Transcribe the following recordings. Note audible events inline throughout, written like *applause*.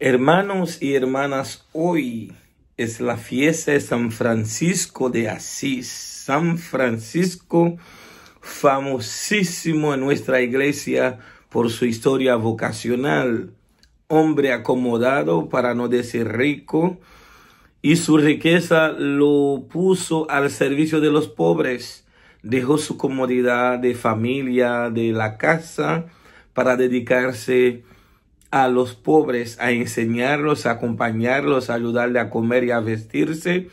Hermanos y hermanas, hoy es la fiesta de San Francisco de Asís. San Francisco, famosísimo en nuestra iglesia por su historia vocacional. Hombre acomodado para no decir rico, y su riqueza lo puso al servicio de los pobres. Dejó su comodidad de familia, de la casa, para dedicarse a los pobres, a enseñarlos, a acompañarlos, a ayudarle a comer y a vestirse.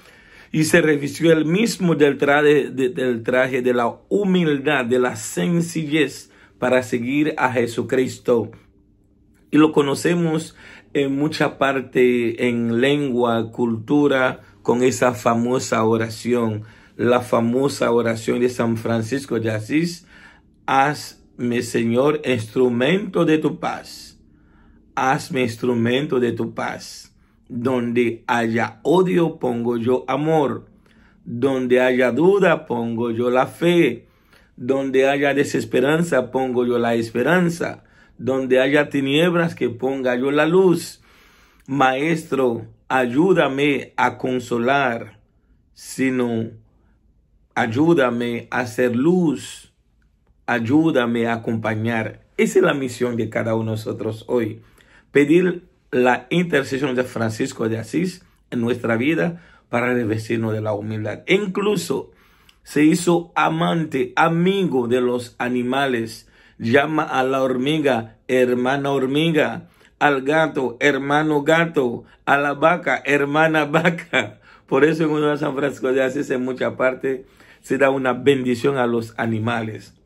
Y se revistió el mismo del traje, de, del traje de la humildad, de la sencillez para seguir a Jesucristo. Y lo conocemos en mucha parte en lengua, cultura, con esa famosa oración, la famosa oración de San Francisco de Asís, hazme Señor instrumento de tu paz hazme instrumento de tu paz. Donde haya odio, pongo yo amor. Donde haya duda, pongo yo la fe. Donde haya desesperanza, pongo yo la esperanza. Donde haya tinieblas, que ponga yo la luz. Maestro, ayúdame a consolar, sino ayúdame a hacer luz. Ayúdame a acompañar. Esa es la misión de cada uno de nosotros hoy pedir la intercesión de Francisco de Asís en nuestra vida para revestirnos de la humildad. E incluso se hizo amante, amigo de los animales. Llama a la hormiga, hermana hormiga, al gato, hermano gato, a la vaca, hermana *laughs* vaca. Por eso en uno de San Francisco de Asís, en mucha parte, se da una bendición a los animales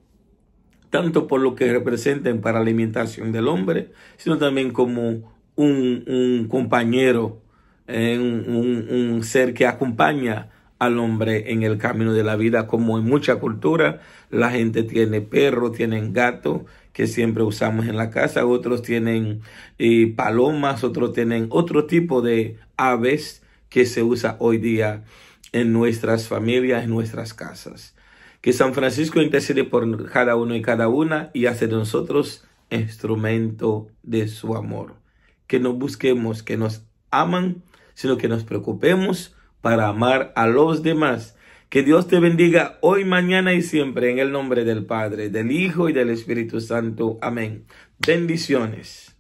tanto por lo que representen para la alimentación del hombre, sino también como un, compañero, eh, un, ser que acompaña al hombre en el camino de la vida, como en mucha cultura, la gente tiene perro, tienen gato, que siempre usamos en la casa, otros tienen eh, palomas, otros tienen otro tipo de aves que se usa hoy día en nuestras familias, en nuestras casas. Que San Francisco intercede por cada uno y cada una y hace de nosotros instrumento de su amor. Que no busquemos que nos aman, sino que nos preocupemos para amar a los demás. Que Dios te bendiga hoy, mañana y siempre en el nombre del Padre, del Hijo y del Espíritu Santo. Amén. Bendiciones.